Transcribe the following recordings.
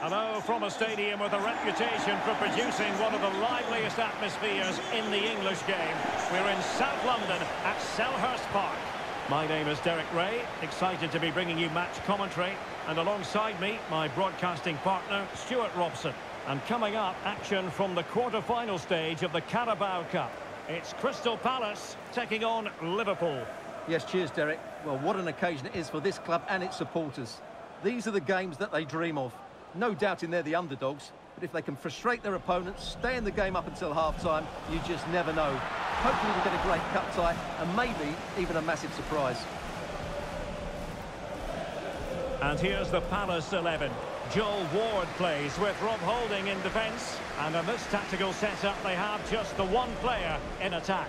Hello from a stadium with a reputation for producing one of the liveliest atmospheres in the English game. We're in South London at Selhurst Park. My name is Derek Ray, excited to be bringing you match commentary. And alongside me, my broadcasting partner, Stuart Robson. And coming up, action from the quarter-final stage of the Carabao Cup. It's Crystal Palace taking on Liverpool. Yes, cheers, Derek. Well, what an occasion it is for this club and its supporters. These are the games that they dream of. No doubting they're the underdogs, but if they can frustrate their opponents, stay in the game up until half-time, you just never know. Hopefully we'll get a great cup tie and maybe even a massive surprise. And here's the Palace 11. Joel Ward plays with Rob Holding in defence. And in this tactical setup, they have just the one player in attack.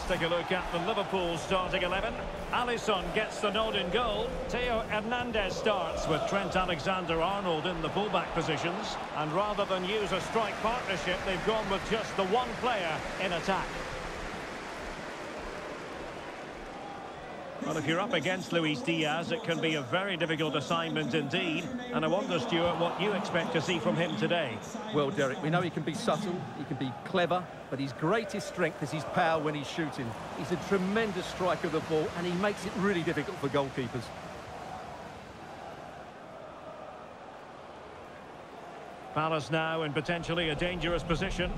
Let's take a look at the Liverpool starting 11. Alisson gets the nod in goal. Theo Hernandez starts with Trent Alexander-Arnold in the fullback positions. And rather than use a strike partnership, they've gone with just the one player in attack. Well, if you're up against Luis Diaz, it can be a very difficult assignment indeed. And I wonder, Stuart, what you expect to see from him today. Well, Derek, we know he can be subtle, he can be clever, but his greatest strength is his power when he's shooting. He's a tremendous striker of the ball, and he makes it really difficult for goalkeepers. Palace now in potentially a dangerous position.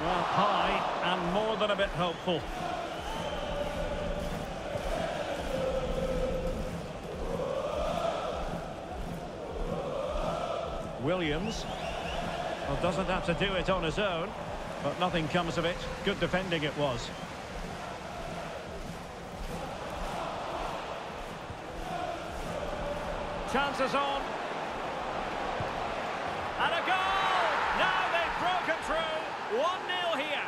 Well, high and more than a bit hopeful. Williams. Well, doesn't have to do it on his own, but nothing comes of it. Good defending it was. Chances on. And a goal! Now they've broken through. 1-0 here.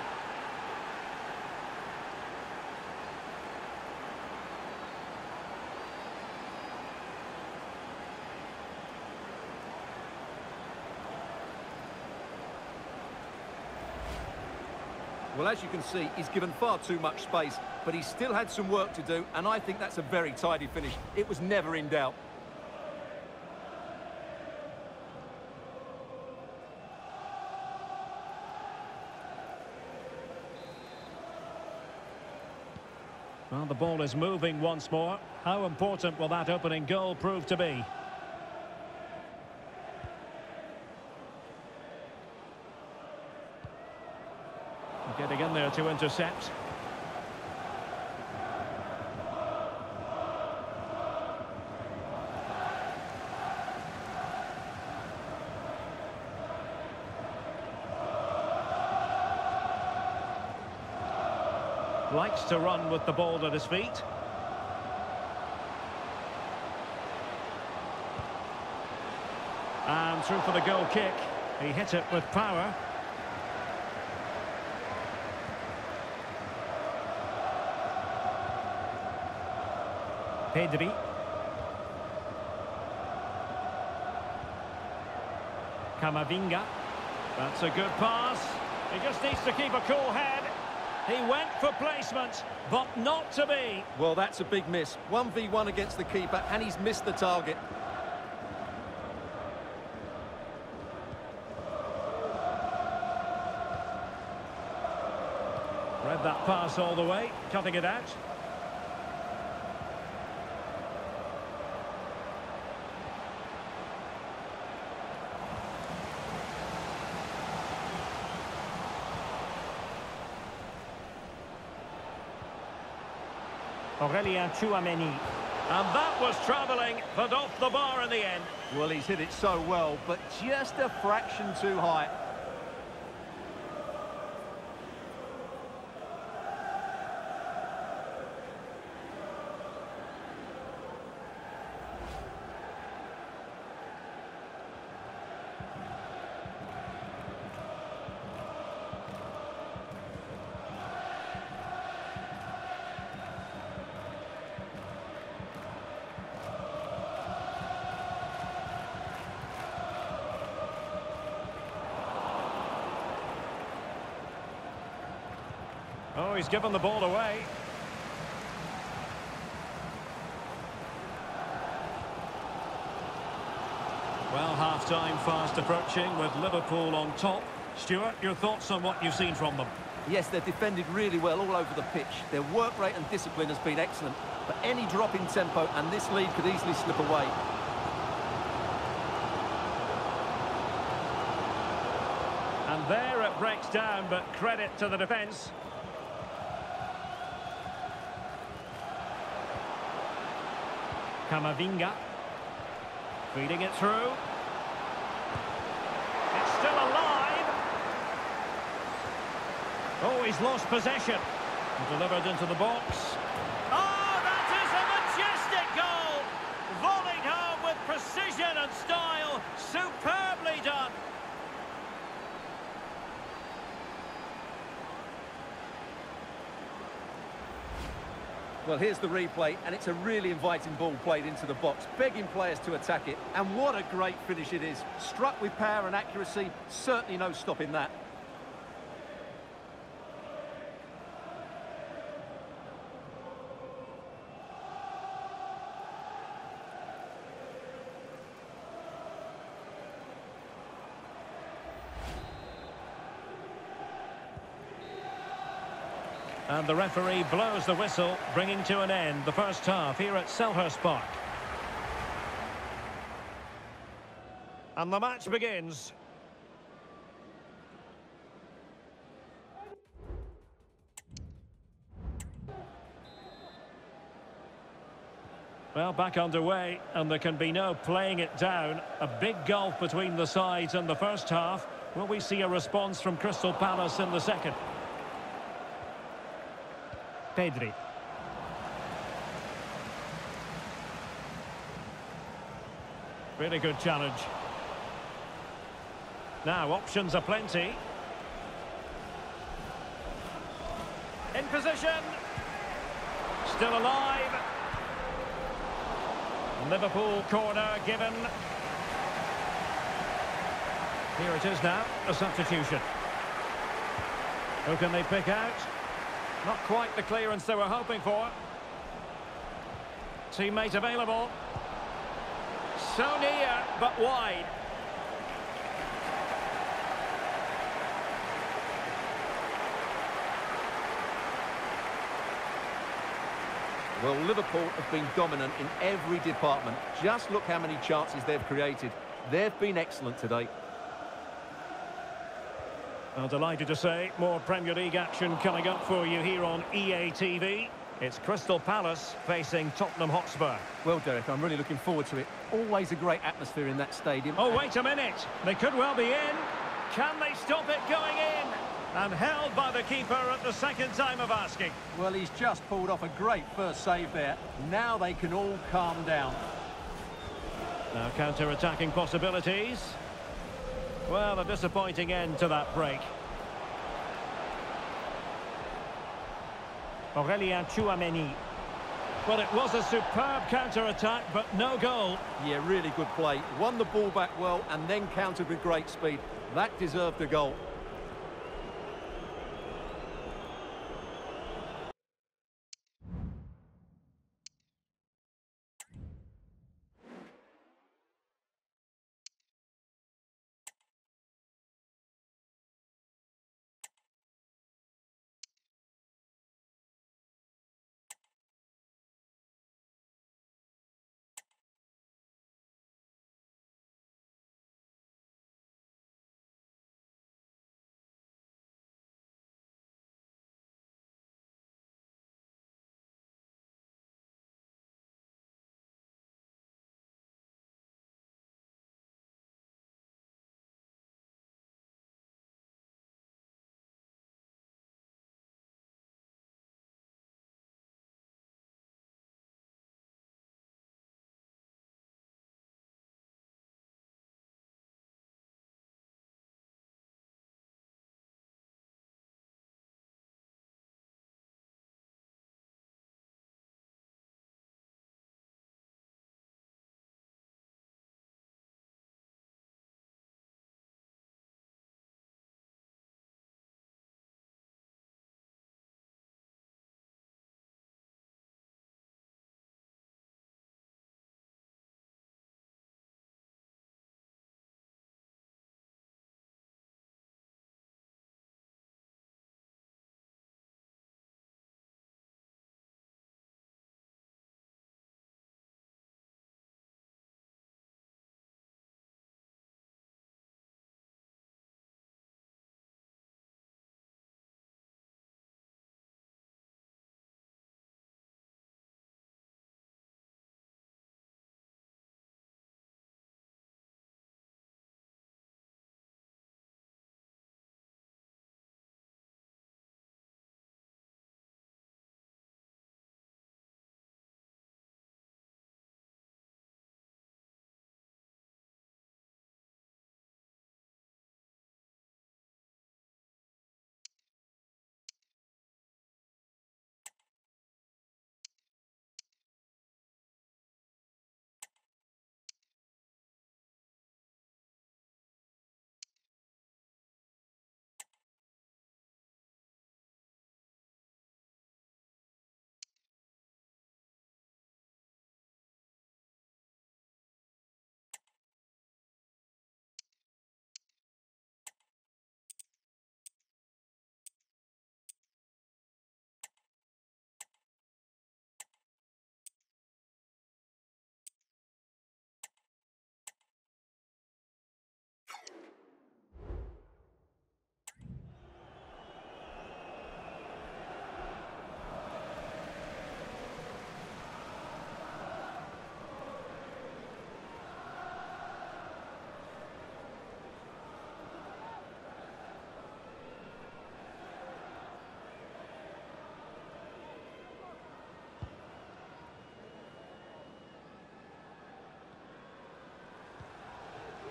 Well, as you can see, he's given far too much space, but he still had some work to do, and I think that's a very tidy finish. It was never in doubt. Well, the ball is moving once more. How important will that opening goal prove to be? Getting in there to intercept. Likes to run with the ball at his feet. And through for the goal kick. He hit it with power. Pedri. Camavinga. That's a good pass. He just needs to keep a cool head. He went for placement, but not to be. Well, that's a big miss. 1v1 against the keeper, and he's missed the target. Read that pass all the way, cutting it out. Aurelien Tchouameni. And that was travelling, but off the bar in the end. Well, he's hit it so well, but just a fraction too high. He's given the ball away. Well, half-time fast approaching with Liverpool on top. Stuart, your thoughts on what you've seen from them? Yes, they've defended really well all over the pitch. Their work rate and discipline has been excellent. But any drop in tempo and this lead could easily slip away. And there it breaks down, but credit to the defence. Camavinga. Feeding it through. It's still alive. Oh, he's lost possession. Delivered into the box. Oh, that is a majestic goal! Volleyed home with precision and style. Superbly done. Well, here's the replay, and it's a really inviting ball played into the box, begging players to attack it. And what a great finish it is. Struck with power and accuracy, certainly no stopping that. And the referee blows the whistle, bringing to an end the first half here at Selhurst Park. And the match begins. Well, back underway, and there can be no playing it down. A big gulf between the sides in the first half. Will we see a response from Crystal Palace in the second? Pedri. Really good challenge. Now, options are plenty. In position. Still alive. Liverpool corner given. Here it is now, a substitution. Who can they pick out? Not quite the clearance they were hoping for. Teammate available. So near, but wide. Well, Liverpool have been dominant in every department. Just look how many chances they've created. They've been excellent today. Well, delighted to say, more Premier League action coming up for you here on EA TV. It's Crystal Palace facing Tottenham Hotspur. Well, Derek, I'm really looking forward to it. Always a great atmosphere in that stadium. Oh, wait a minute. They could well be in. Can they stop it going in? And held by the keeper at the second time of asking. Well, he's just pulled off a great first save there. Now they can all calm down. Now counter-attacking possibilities. Well, a disappointing end to that break. Aurelien Tchouameni. Well, it was a superb counter-attack, but no goal. Yeah, really good play. Won the ball back well and then countered with great speed. That deserved a goal.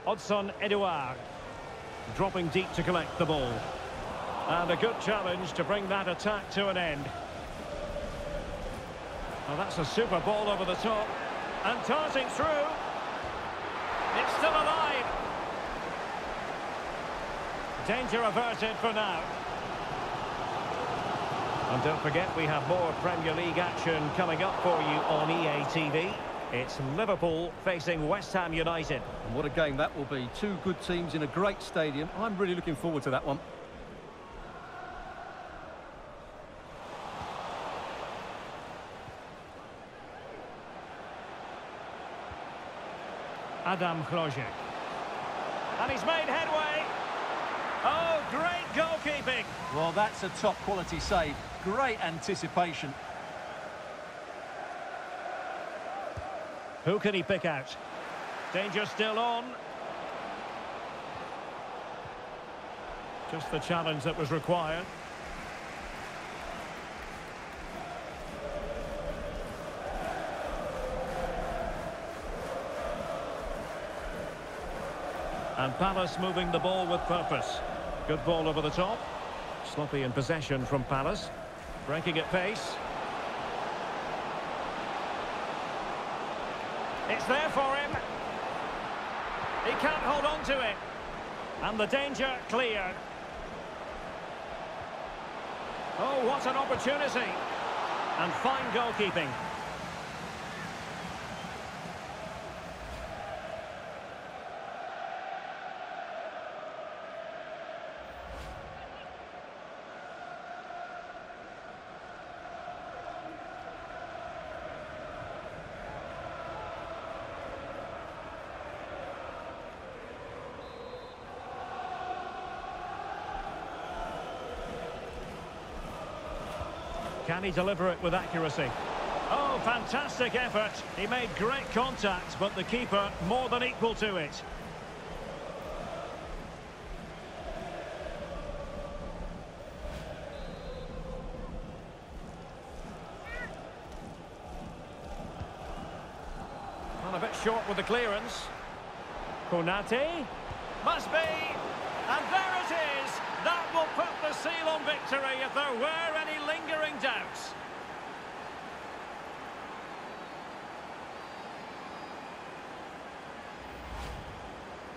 Odsonne Edouard. Dropping deep to collect the ball. And a good challenge to bring that attack to an end. Well, that's a super ball over the top. And darting through. It's still alive. Danger averted for now. And don't forget, we have more Premier League action coming up for you on EA TV. It's Liverpool facing West Ham United. And what a game that will be. Two good teams in a great stadium. I'm really looking forward to that one. Adam Hložek. And he's made headway. Oh, great goalkeeping. Well, that's a top quality save. Great anticipation. Who can he pick out? Danger still on. Just the challenge that was required. And Palace moving the ball with purpose. Good ball over the top. Sloppy in possession from Palace. Breaking at pace. It's there for him. He can't hold on to it. And the danger cleared. Oh, what an opportunity. And fine goalkeeping. Can he deliver it with accuracy? Oh, fantastic effort. He made great contact, but the keeper more than equal to it. Well, a bit short with the clearance. Konate. Must be. And there it is. That will put the seal on victory if there were any lingering doubts.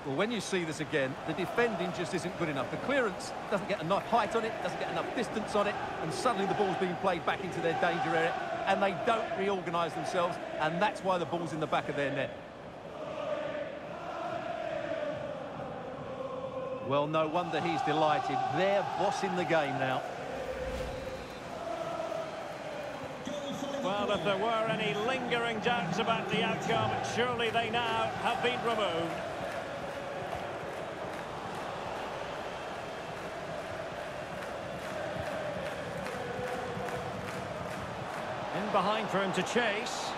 Well, when you see this again, the defending just isn't good enough. The clearance doesn't get enough height on it, doesn't get enough distance on it, and suddenly the ball's being played back into their danger area, and they don't reorganise themselves, and that's why the ball's in the back of their net. Well, no wonder he's delighted. They're bossing the game now. Well, if there were any lingering doubts about the outcome, surely they now have been removed. In behind for him to chase.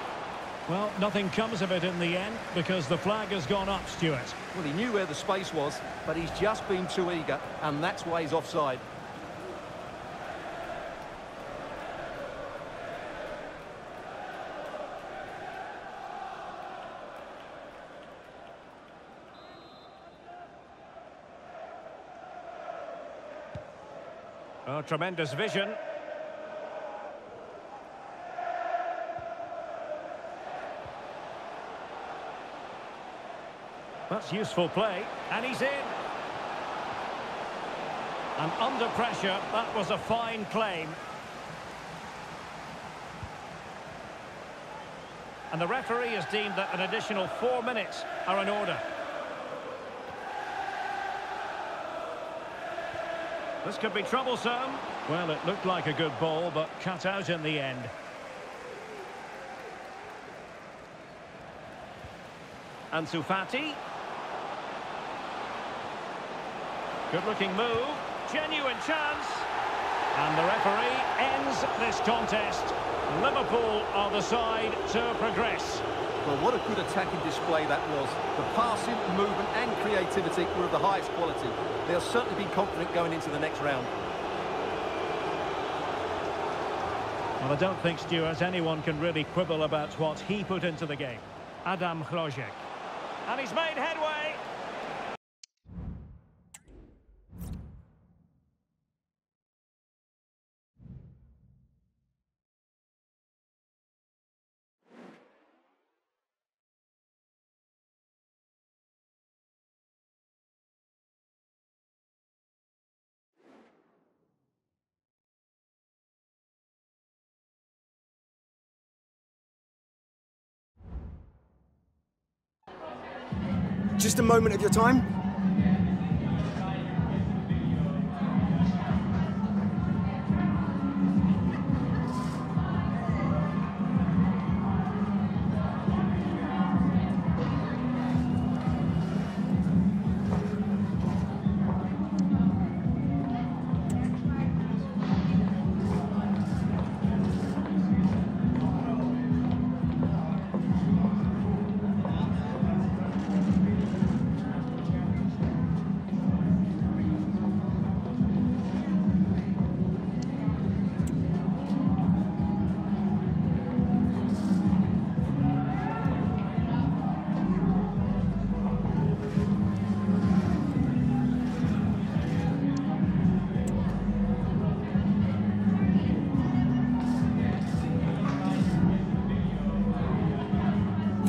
Well, nothing comes of it in the end because the flag has gone up, Stuart. Well, he knew where the space was, but he's just been too eager, and that's why he's offside. Oh, tremendous vision. That's useful play, and he's in. And under pressure, that was a fine claim. And the referee has deemed that an additional four minutes are in order. This could be troublesome. Well, it looked like a good ball, but cut out in the end. Ansu Fati. Good-looking move. Genuine chance. And the referee ends this contest. Liverpool are the side to progress. Well, what a good attacking display that was. The passing, movement and creativity were of the highest quality. They'll certainly be confident going into the next round. Well, I don't think, Stuart, anyone can really quibble about what he put into the game. Adam Hložek. And he's made headway. Just a moment of your time?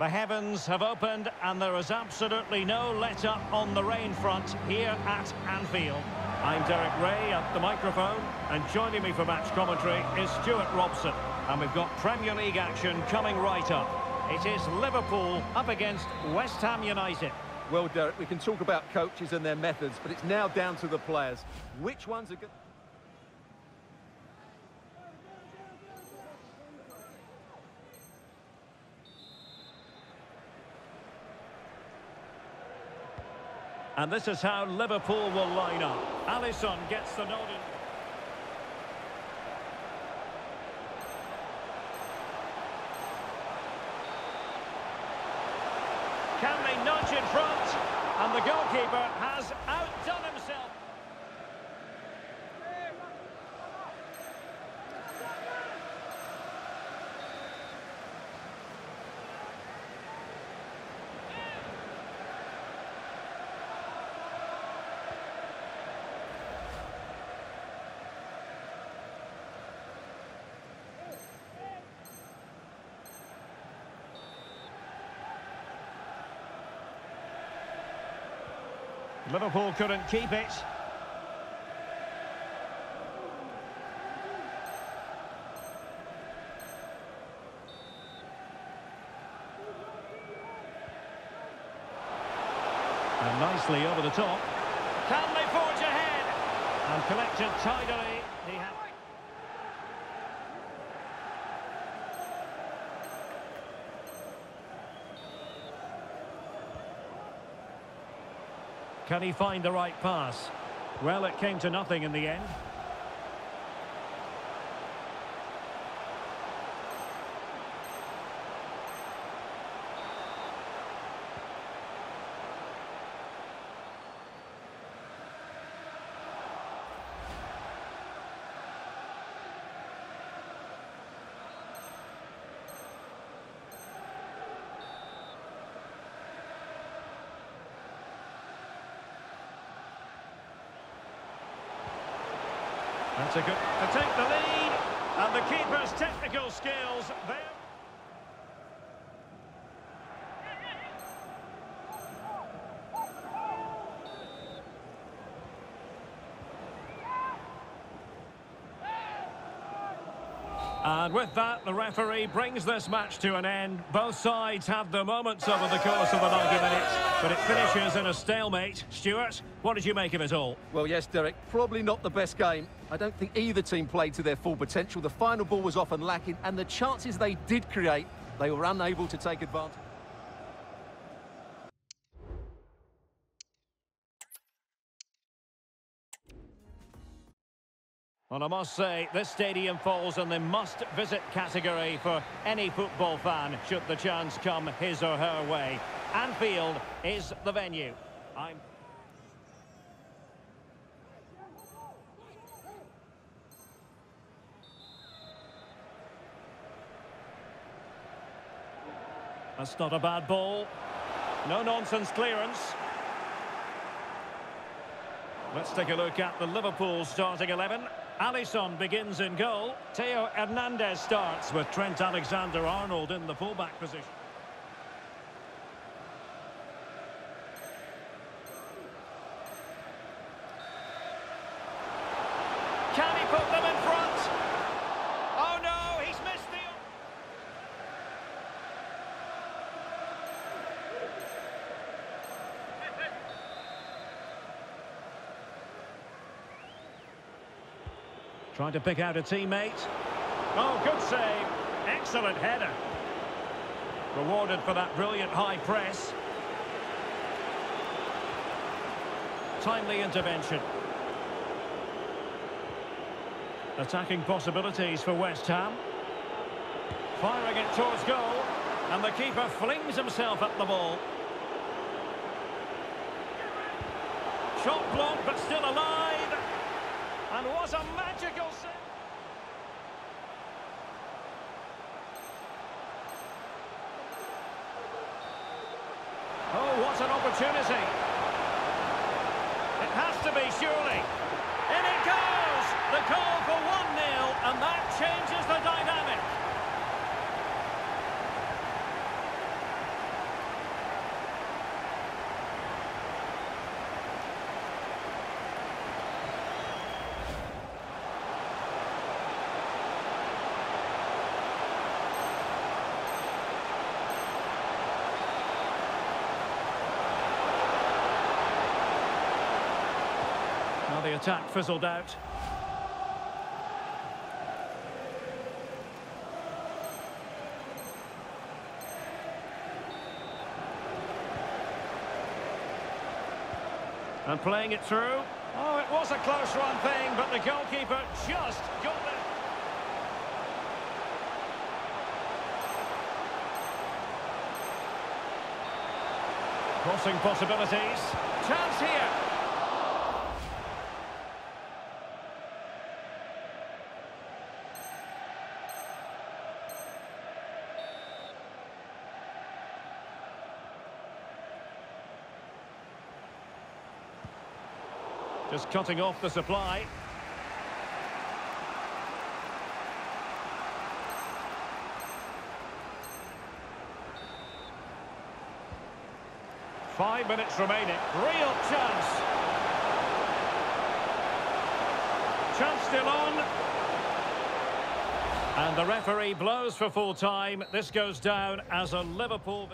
The heavens have opened and there is absolutely no let-up on the rain front here at Anfield. I'm Derek Ray at the microphone and joining me for match commentary is Stuart Robson. And we've got Premier League action coming right up. It is Liverpool up against West Ham United. Well, Derek, we can talk about coaches and their methods, but it's now down to the players. Which ones are good? And this is how Liverpool will line up. Alisson gets the nod in. Can they nudge in front? And the goalkeeper has outdone himself. Liverpool couldn't keep it. And nicely over the top. Can they forge ahead? And collected tidily. He had... Can he find the right pass? Well, it came to nothing in the end. That's to take the lead, and the keeper's technical skills there. And with that, the referee brings this match to an end. Both sides have the moments over the course of the 90 minutes, but it finishes in a stalemate. Stuart, what did you make of it all? Well, yes, Derek, probably not the best game. I don't think either team played to their full potential. The final ball was often lacking, and the chances they did create, they were unable to take advantage. Well, I must say, this stadium falls in the must-visit category for any football fan, should the chance come his or her way. Anfield is the venue. I'm... That's not a bad ball. No-nonsense clearance. Let's take a look at the Liverpool starting 11. Alisson begins in goal. Theo Hernandez starts with Trent Alexander-Arnold in the fullback position. Can he put them in front? Oh no, he's missed the... Trying to pick out a teammate. Oh, good save. Excellent header. Rewarded for that brilliant high press. Timely intervention. Attacking possibilities for West Ham. Firing it towards goal. And the keeper flings himself at the ball. Shot blocked, but still alive. And what a magical save! Oh, what an opportunity! It has to be, surely. In it goes! The goal for 1-0, and that changes the attack fizzled out. And playing it through. Oh, it was a close run thing, but the goalkeeper just got it. Crossing possibilities. Chance here. Cutting off the supply. Five minutes remaining. Real chance. Chance still on. And the referee blows for full time. This goes down as a Liverpool...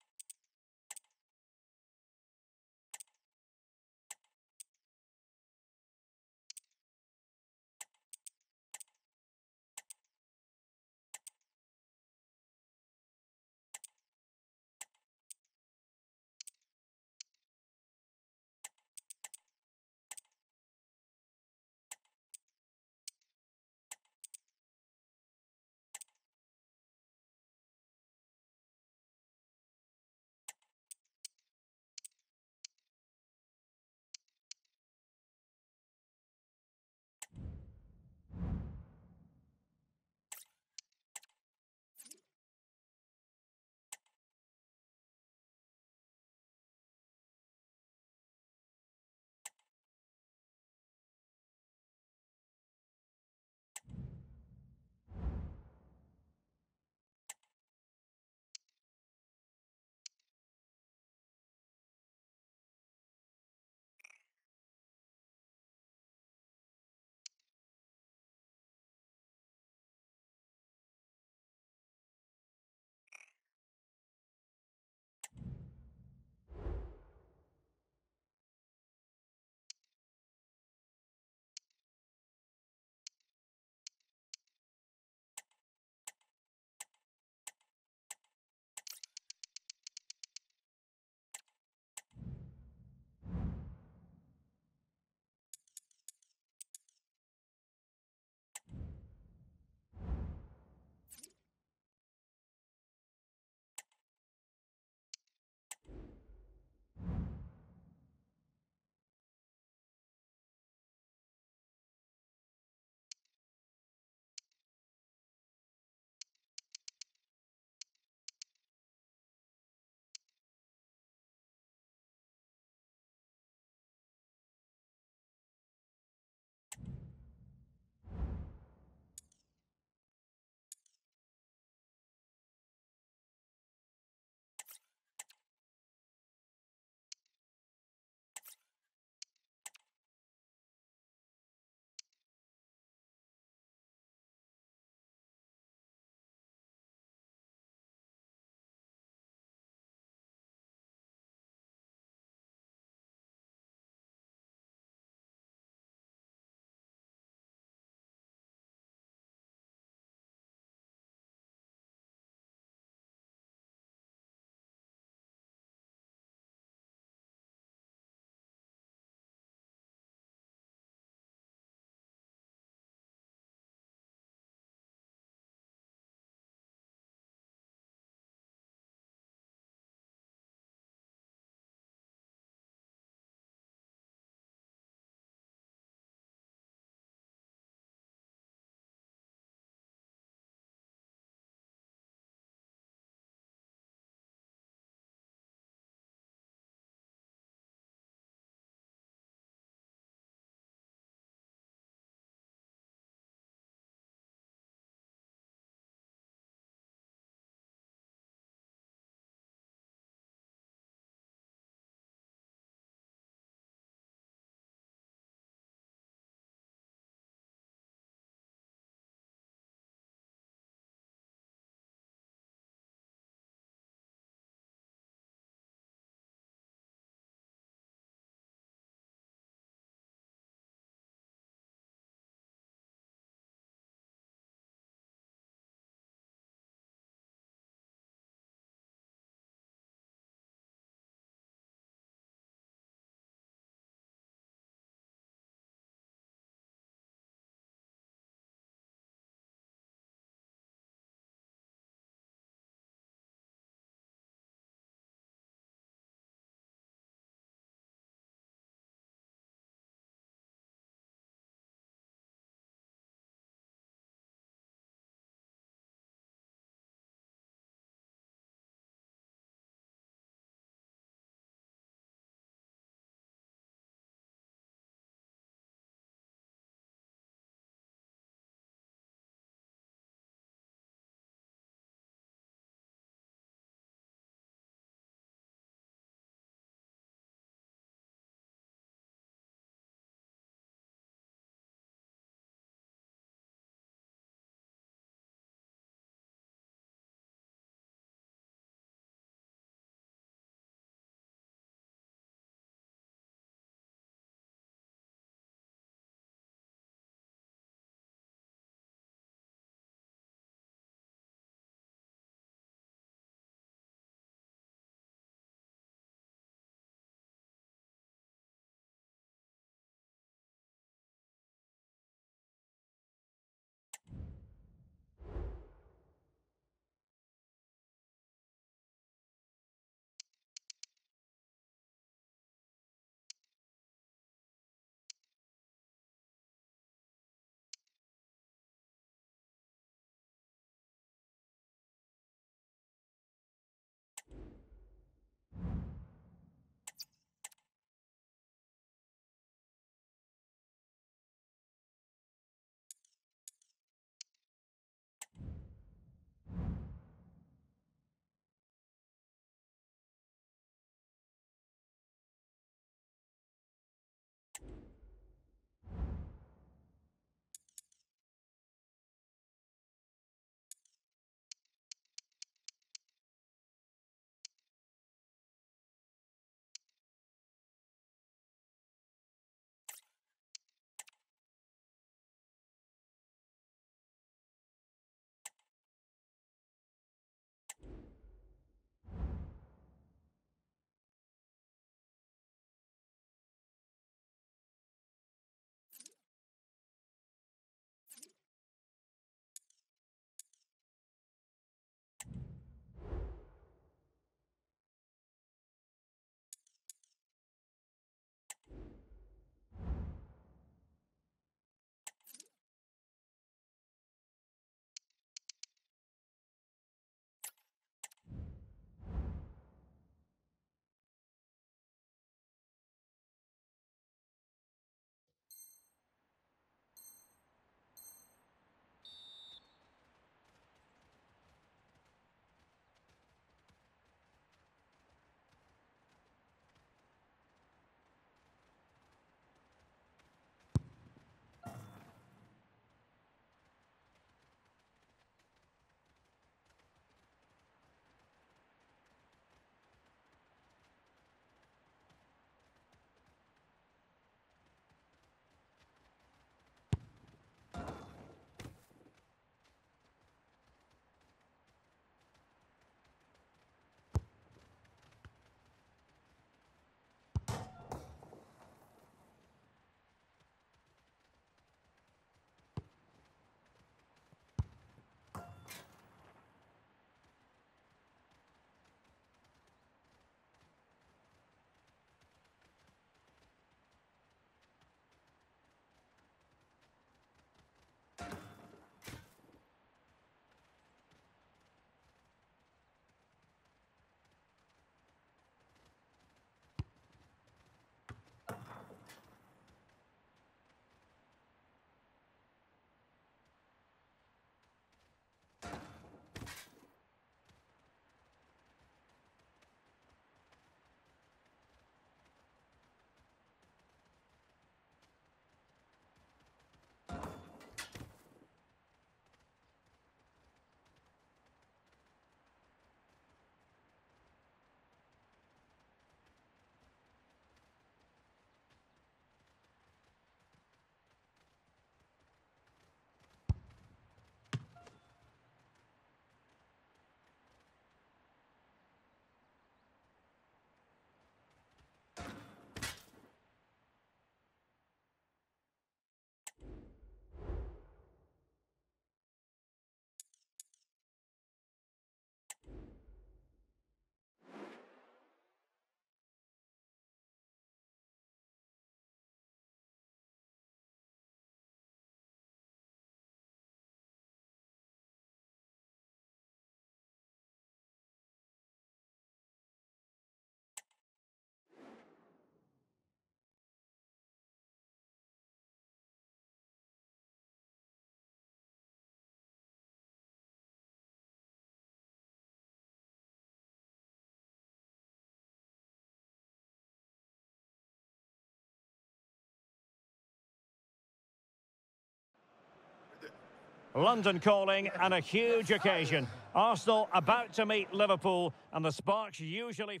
London calling and a huge occasion. Arsenal about to meet Liverpool and the sparks usually...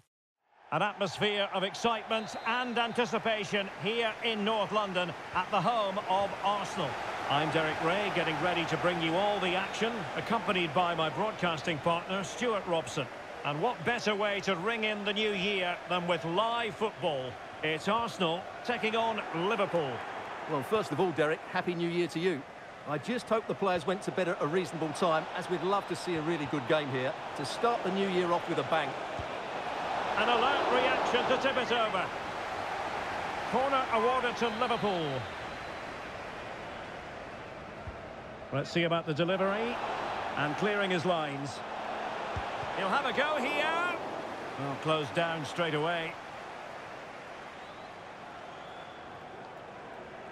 An atmosphere of excitement and anticipation here in North London at the home of Arsenal. I'm Derek Ray, getting ready to bring you all the action, accompanied by my broadcasting partner, Stuart Robson. And what better way to ring in the new year than with live football? It's Arsenal taking on Liverpool. Well, first of all, Derek, Happy New Year to you. I just hope the players went to bed at a reasonable time, as we'd love to see a really good game here to start the new year off with a bang. An alert reaction to tip it over. Corner awarded to Liverpool. Let's see about the delivery. And clearing his lines. He'll have a go here. Well, closed down straight away.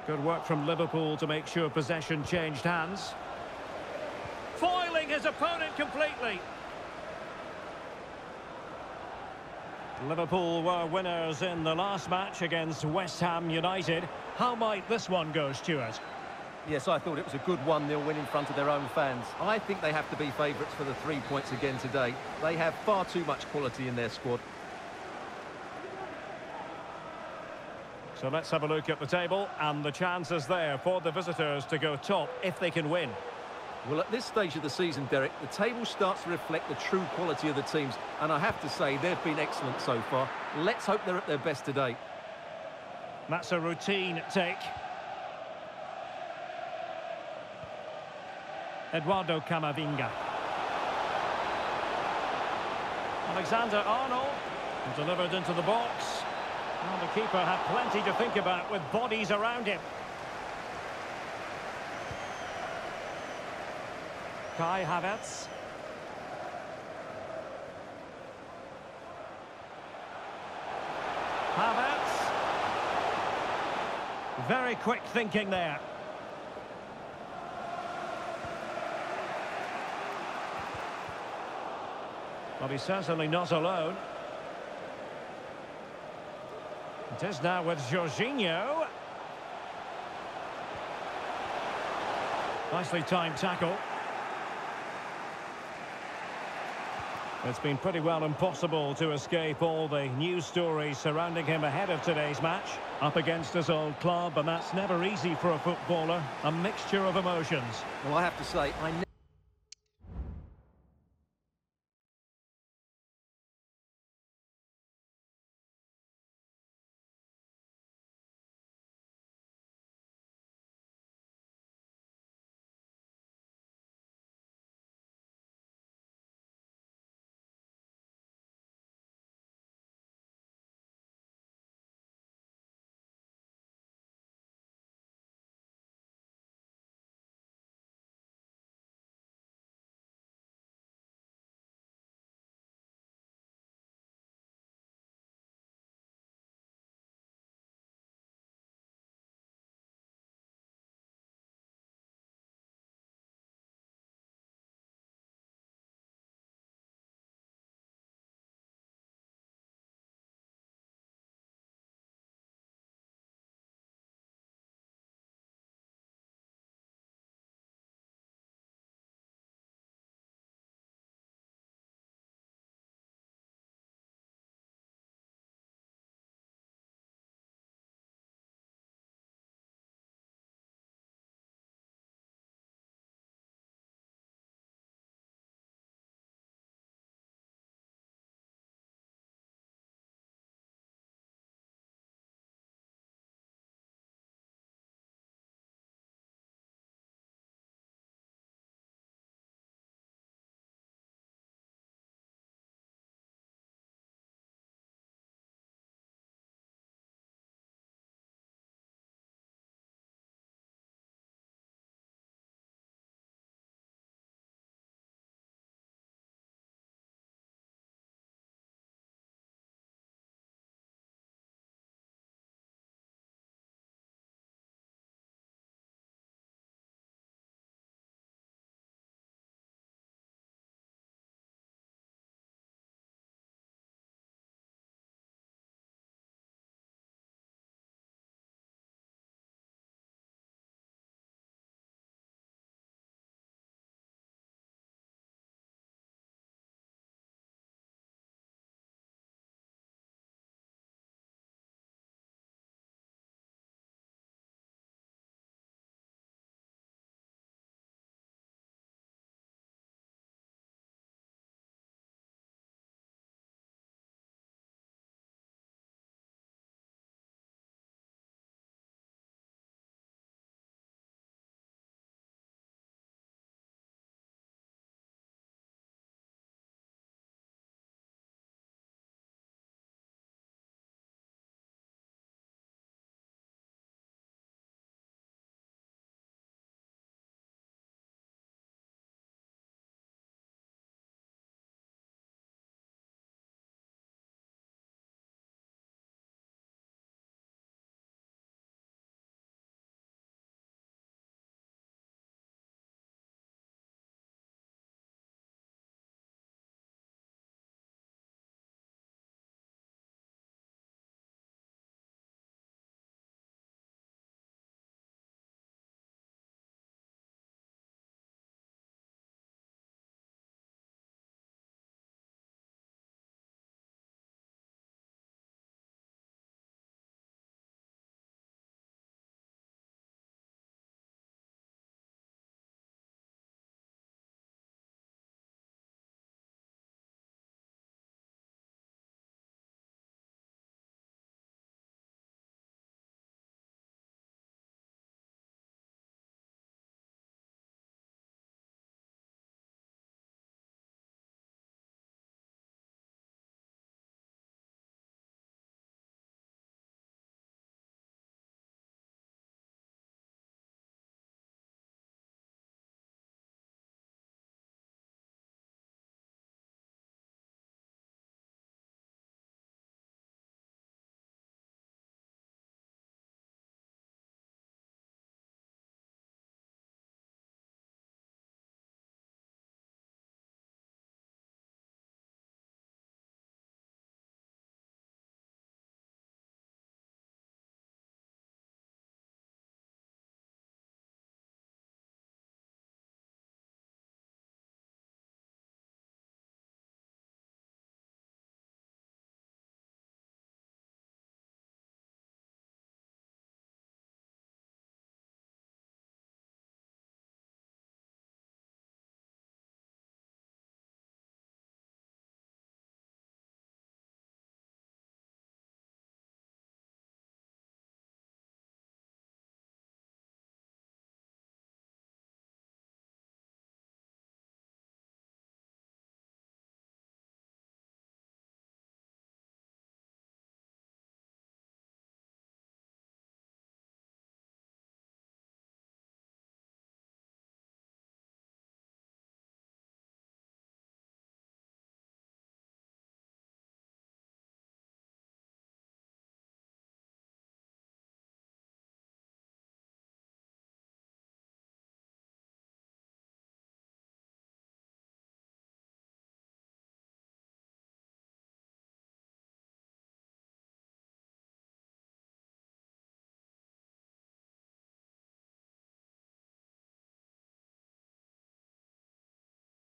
Good work from Liverpool to make sure possession changed hands. Foiling his opponent completely. Liverpool were winners in the last match against West Ham United. How might this one go, Stuart? Yes, I thought it was a good 1-0 win in front of their own fans. I think they have to be favourites for the three points again today. They have far too much quality in their squad. So let's have a look at the table and the chances there for the visitors to go top if they can win. Well, at this stage of the season, Derek, the table starts to reflect the true quality of the teams, and I have to say, they've been excellent so far. Let's hope they're at their best today. That's a routine take. Eduardo Camavinga. Alexander Arnold delivered into the box. Well, the keeper had plenty to think about with bodies around him. Kai Havertz. Havertz. Very quick thinking there. Well, he's certainly not alone. It is now with Jorginho. Nicely timed tackle. It's been pretty well impossible to escape all the news stories surrounding him ahead of today's match. Up against his old club, and that's never easy for a footballer. A mixture of emotions. Well, I have to say, I